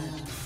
Blood.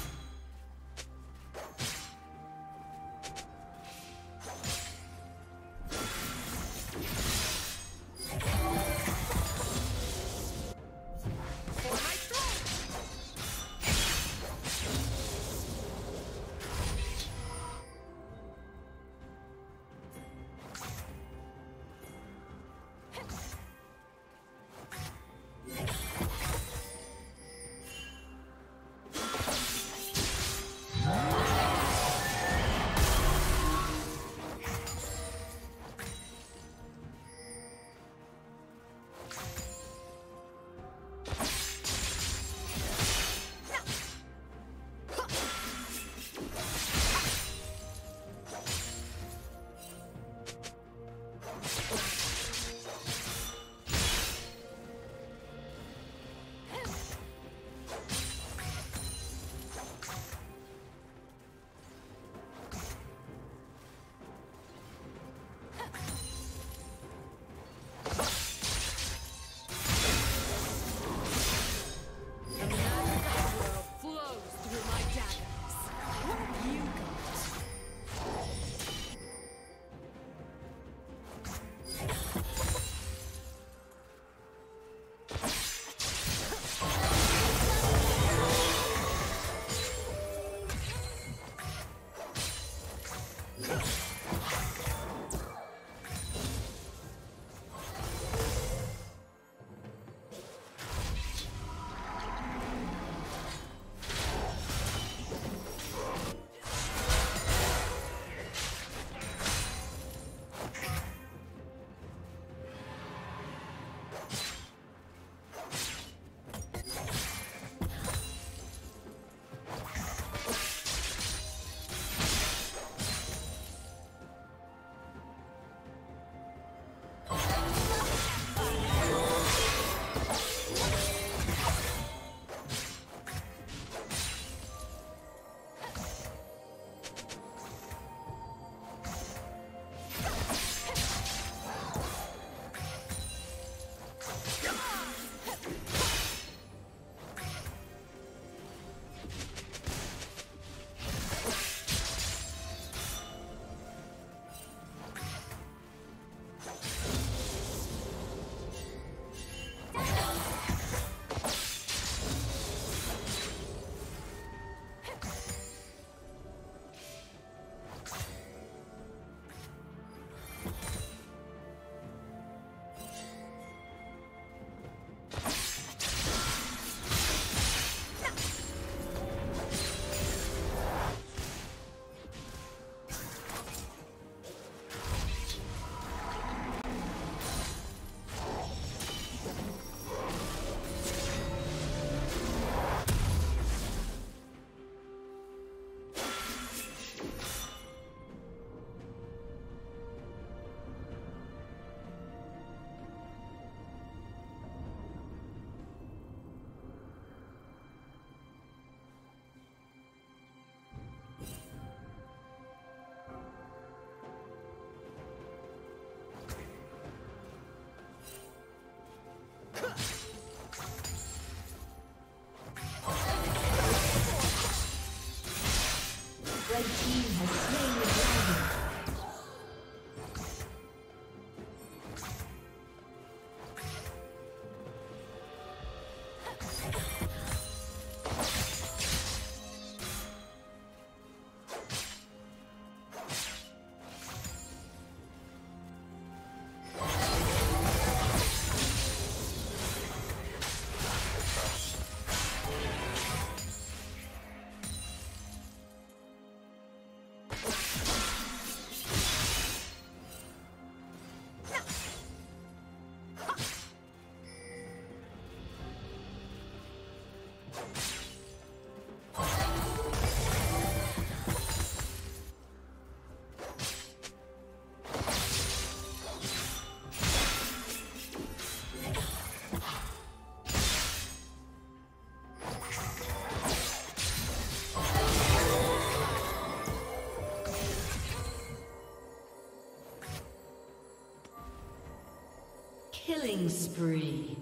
dagger. Killing spree.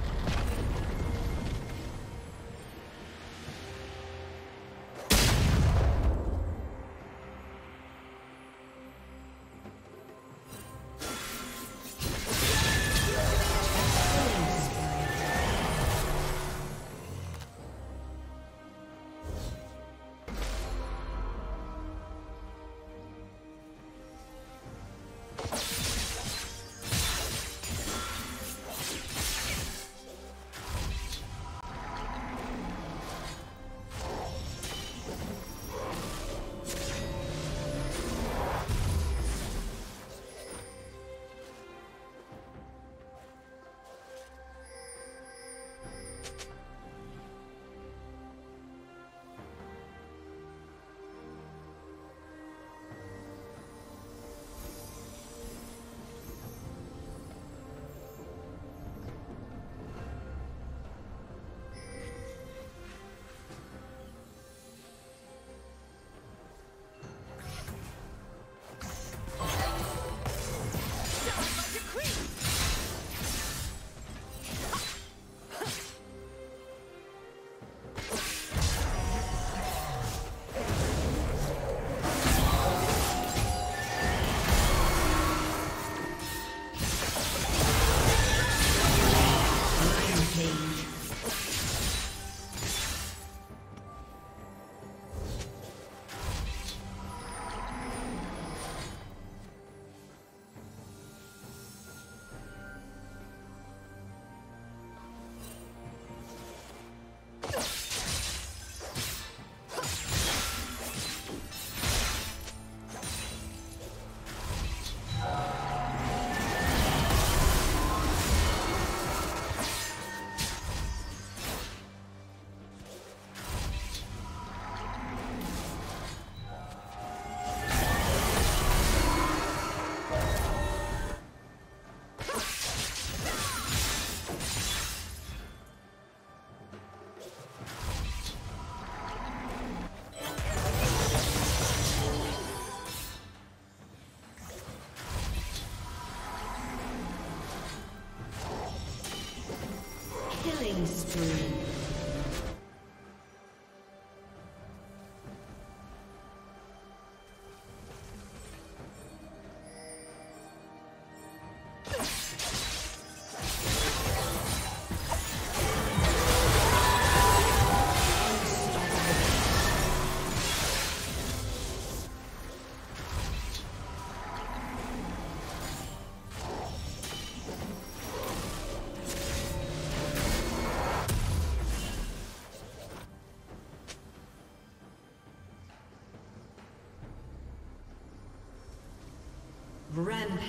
killing spree.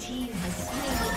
Team has slain